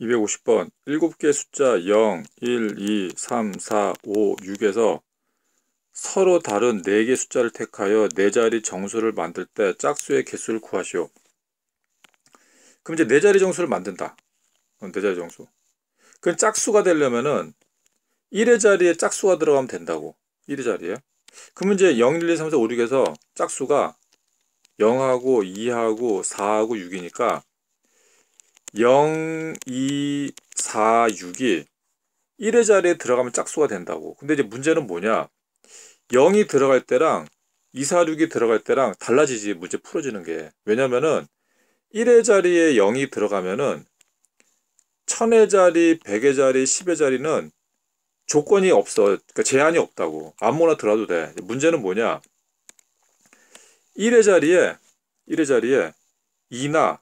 250번 7개 숫자 0, 1, 2, 3, 4, 5, 6에서 서로 다른 4개 숫자를 택하여 4자리 정수를 만들 때 짝수의 개수를 구하시오. 그럼 이제 4자리 정수를 만든다. 4자리 정수. 그럼 짝수가 되려면은 1의 자리에 짝수가 들어가면 된다고. 1의 자리에. 그러면 이제 0, 1, 2, 3, 4, 5, 6에서 짝수가 0하고 2하고 4하고 6이니까 0, 2, 4, 6이 1의 자리에 들어가면 짝수가 된다고. 근데 이제 문제는 뭐냐? 0이 들어갈 때랑 2, 4, 6이 들어갈 때랑 달라지지 문제 풀어지는 게. 왜냐면은 1의 자리에 0이 들어가면은 1000의 자리, 100의 자리, 10의 자리는 조건이 없어. 그러니까 제한이 없다고. 아무나 들어도 돼. 문제는 뭐냐? 1의 자리에 1의 자리에 2나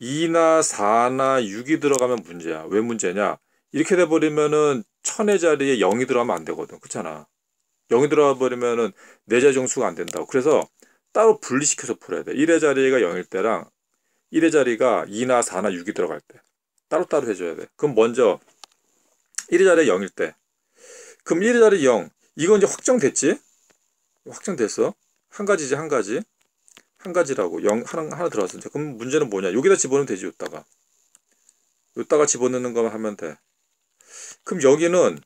2나 4나 6이 들어가면 문제야. 왜 문제냐? 이렇게 돼버리면은 천의 자리에 0이 들어가면 안 되거든. 그렇잖아. 0이 들어가 버리면은 내자 정수가 안 된다고. 그래서 따로 분리시켜서 풀어야 돼. 1의 자리가 0일 때랑 1의 자리가 2나 4나 6이 들어갈 때. 따로따로 해줘야 돼. 그럼 먼저 1의 자리에 0일 때. 그럼 1의 자리 0. 이건 이제 확정됐지? 확정됐어. 한 가지지, 한 가지. 한 가지라고. 0, 하나, 하나 들어왔어. 그럼 문제는 뭐냐? 여기다 집어넣으면 되지, 요따가. 요따가 집어넣는 것만 하면 돼. 그럼 여기는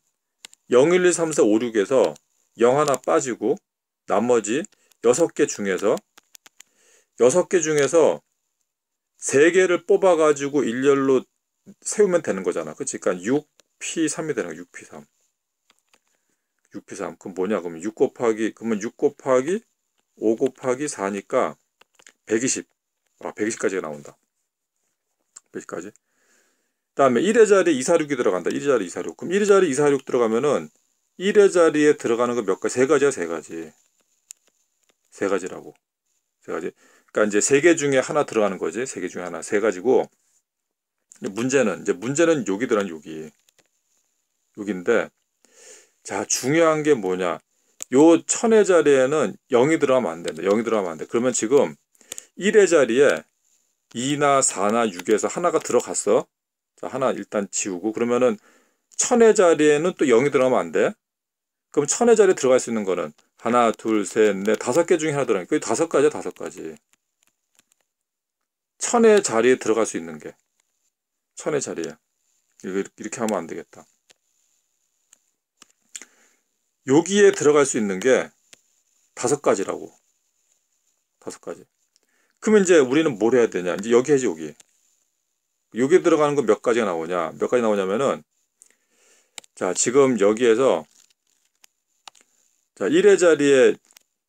0, 1, 2, 3, 4, 5, 6에서 0 하나 빠지고 나머지 6개 중에서 6개 중에서 3개를 뽑아 가지고 일렬로 세우면 되는 거잖아. 그치? 그러니까 6P3이 되는 거야. 6P3. 6P3. 그럼 뭐냐? 그러면 6 곱하기, 그러면 6 곱하기 5 곱하기 4니까 120. 아, 120까지가 나온다. 120까지. 다음에 1의 자리에 246이 들어간다. 1의 자리 246. 그럼 1의 자리 246 들어가면은 1의 자리에 들어가는 거 몇 가지? 세 가지야, 세 가지. 세 가지라고. 세 가지. 그러니까 이제 세 개 중에 하나 들어가는 거지. 세 개 중에 하나. 세 가지고. 문제는, 이제 문제는 여기 들어간 여기. 여기인데, 자, 중요한 게 뭐냐. 요 천의 자리에는 0이 들어가면 안 된다. 0이 들어가면 안 돼. 그러면 지금 1의 자리에 2나 4나 6에서 하나가 들어갔어. 자, 하나 일단 지우고 그러면은 천의 자리에는 또 0이 들어가면 안 돼. 그럼 천의 자리에 들어갈 수 있는 거는 하나, 둘, 셋, 넷, 다섯 개 중에 하나 들어가니까 다섯 가지야, 다섯 가지. 천의 자리에 들어갈 수 있는 게 천의 자리에 이렇게 하면 안 되겠다. 여기에 들어갈 수 있는 게 다섯 가지라고. 다섯 가지. 그러면 이제 우리는 뭘 해야 되냐? 이제 여기 해지 여기. 여기 들어가는 거몇 가지가 나오냐? 몇 가지 나오냐면은 자, 지금 여기에서 자, 1의 자리에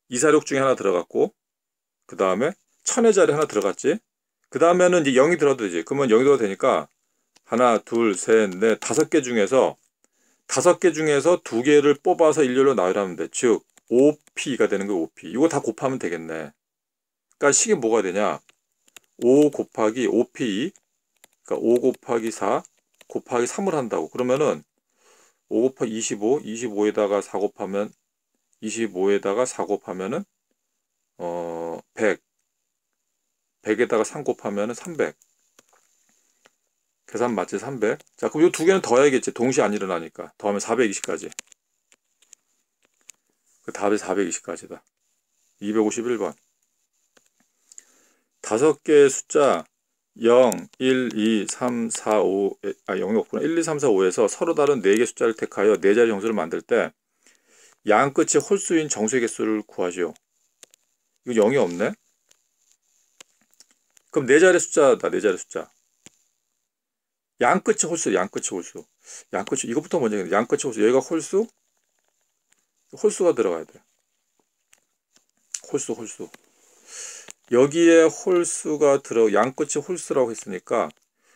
2, 4, 6 중에 하나 들어갔고 그 다음에 천의 자리에 하나 들어갔지? 그 다음에는 이제 0이 들어도 되지. 그러면 0이 들어도 되니까 하나, 둘, 셋, 넷, 다섯 개 중에서 다섯 개 중에서 두 개를 뽑아서 일렬로 나열하면 돼. 즉 5P가 되는 거예요. 5P. 이거 다 곱하면 되겠네. 그러니까 식이 뭐가 되냐? 5 곱하기 5P 그러니까 5 곱하기 4 곱하기 3을 한다고. 그러면은 5 곱하기 25, 25에다가 4 곱하면 25에다가 4 곱하면은 어 100. 100에다가 3 곱하면은 300. 계산 맞지? 300. 자, 그럼 이 두 개는 더 해야겠지. 동시에 안 일어나니까. 더하면 420까지. 그 답이 420까지다. 251번. 다섯 개의 숫자 0, 1, 2, 3, 4, 5, 아, 0이 없구나. 1, 2, 3, 4, 5에서 서로 다른 4개 숫자를 택하여 4자리 정수를 만들 때, 양 끝이 홀수인 정수의 개수를 구하시오. 이거 0이 없네? 그럼 4자리 숫자다, 4자리 숫자. 양 끝이 홀수, 양 끝이 홀수. 양 끝이, 이것부터 먼저, 양 끝이 홀수. 여기가 홀수? 홀수가 들어가야 돼. 홀수, 홀수. 여기에 홀수가 들어 양끝이 홀수라고 했으니까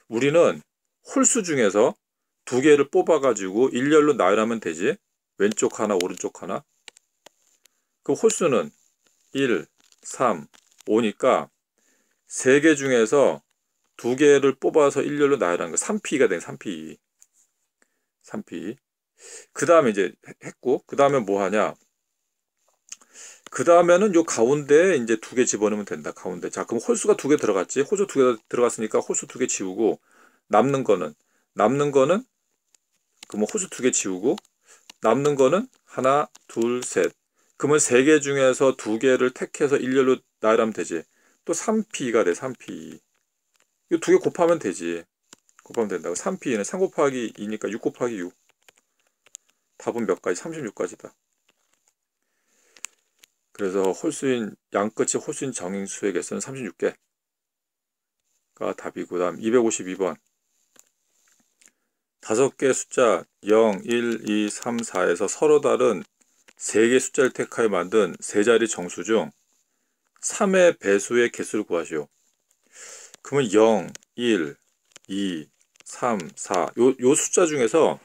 우리는 홀수 중에서 두 개를 뽑아 가지고 일렬로 나열하면 되지. 왼쪽 하나, 오른쪽 하나. 그 홀수는 1, 3, 5니까 세 개 중에서 두 개를 뽑아서 일렬로 나열하는 거 3P가 된 3P. 3P. 그 다음에 이제 했고, 그 다음에 뭐 하냐. 그 다음에는 요 가운데 이제 두 개 집어넣으면 된다. 가운데. 자, 그럼 홀수가 두 개 들어갔지. 홀수 두 개 들어갔으니까 홀수 두 개 지우고 남는 거는 남는 거는 그러면 홀수 두 개 지우고 남는 거는 하나, 둘, 셋. 그러면 세 개 중에서 두 개를 택해서 일렬로 나열하면 되지. 또 3p가 돼. 3p. 이거 두개 곱하면 되지. 곱하면 된다고. 3p는 3 곱하기 2니까 6 곱하기 6. 답은 몇 가지? 36가지다. 그래서 홀수인 양끝이 홀수인 정인 수의 개수는 36개가 답이고 다음 252번 다섯 개 숫자 0, 1, 2, 3, 4에서 서로 다른 세 개 숫자를 택하여 만든 세 자리 정수 중 3의 배수의 개수를 구하시오. 그러면 0, 1, 2, 3, 4. 요, 요 숫자 중에서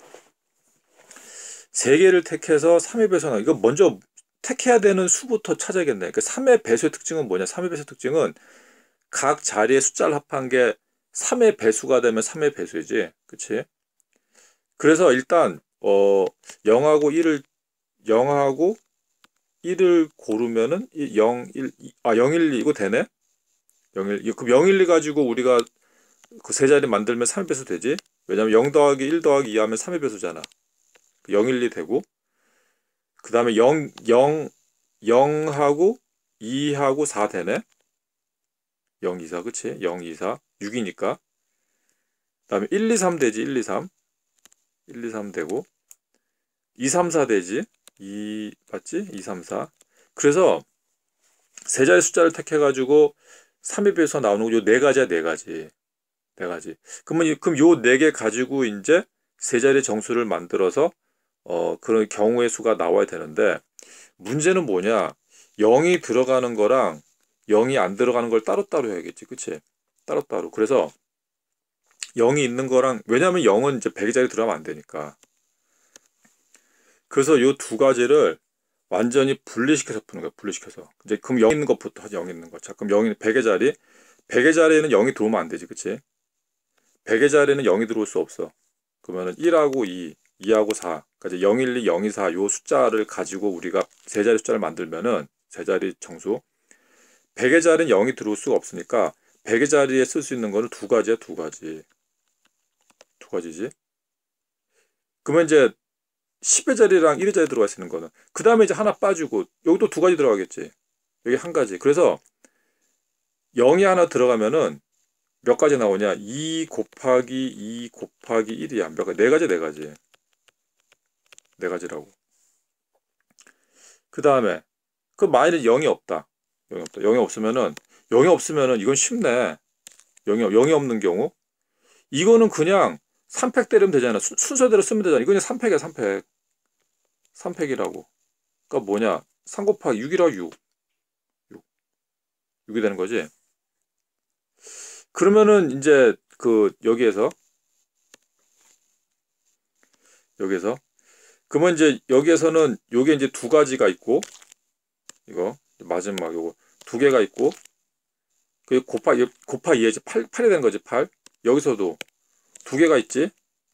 세 개를 택해서 3의 배수 나. 이거 먼저 택해야 되는 수부터 찾아야겠네. 그 3의 배수의 특징은 뭐냐? 3의 배수 특징은 각 자리의 숫자를 합한 게 3의 배수가 되면 3의 배수이지. 그치? 그래서 일단, 어, 0하고 1을, 0하고 1을 고르면은 0, 1, 2, 아, 0, 1, 2 이거 되네? 0, 1, 2. 그럼 0, 1, 2 가지고 우리가 그 세 자리 만들면 3의 배수 되지? 왜냐면 0 더하기 1 더하기 2 하면 3의 배수잖아. 0, 1, 2 되고. 그 다음에 0, 0, 0하고 2하고 4 되네? 0, 2, 4, 그치? 0, 2, 4, 6이니까. 그 다음에 1, 2, 3 되지, 1, 2, 3. 1, 2, 3 되고. 2, 3, 4 되지? 2, 맞지? 2, 3, 4. 그래서 세 자리 숫자를 택해가지고 3의 배에서 나오는 거요네 가지야, 네 가지. 네 가지. 그러면, 그럼 요 네 개 가지고 이제 세 자리 정수를 만들어서 어, 그런 경우의 수가 나와야 되는데 문제는 뭐냐? 0이 들어가는 거랑 0이 안 들어가는 걸 따로따로 해야겠지. 그치? 따로따로. 그래서 0이 있는 거랑 왜냐면 0은 이제 100자리 들어가면 안 되니까. 그래서 요 두 가지를 완전히 분리시켜서 푸는 거야. 분리시켜서. 이제 그럼 0 있는 것부터 하지. 0 있는 거. 자, 그럼 0이 100의 자리. 100의 자리에는 0이 들어오면 안 되지. 그치? 100의 자리에는 0이 들어올 수 없어. 그러면은 1하고 2, 2하고 4, 까지 0, 1, 2, 0, 2, 4 요 숫자를 가지고 우리가 세 자리 숫자를 만들면은 세 자리 정수 100의 자리는 0이 들어올 수가 없으니까 100의 자리에 쓸 수 있는 거는 두 가지야, 두 가지. 두 가지지. 그러면 이제 10의 자리랑 1의 자리 들어가 있는 거는 그 다음에 이제 하나 빠지고 여기도 두 가지 들어가겠지. 여기 한 가지. 그래서 0이 하나 들어가면은 몇 가지 나오냐? 2 곱하기 2 곱하기 1이야. 몇 가지? 네 가지, 네 가지. 네 가지라고. 그 다음에 그 마이너스 0이 없다. 0이 없다. 0이 없으면은 0이 없으면은 이건 쉽네. 0이, 0이 없는 경우 이거는 그냥 3팩 때리면 되잖아. 수, 순서대로 쓰면 되잖아. 이거는 3팩이야 3팩. 3팩이라고. 그러니까 뭐냐. 3 곱하기 6이라 6. 6. 6이 되는 거지. 그러면은 이제 그 여기에서 여기에서 그러면 이제 여기에서는 요게 이제 두 가지가 있고 이거 마지막 요거 두 개가 있고 그 곱하 곱하 2에 이제 8 8이 되는 거지 8 여기서도 두 개가 있지?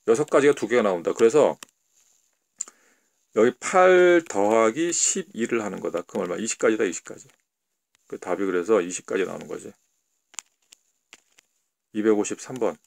여섯 가지가 두 개가 나온다. 그래서 여기 8 더하기 12를 하는 거다. 그럼 얼마? 20까지다 20까지. 그 답이 그래서 20까지 나오는 거지. 253번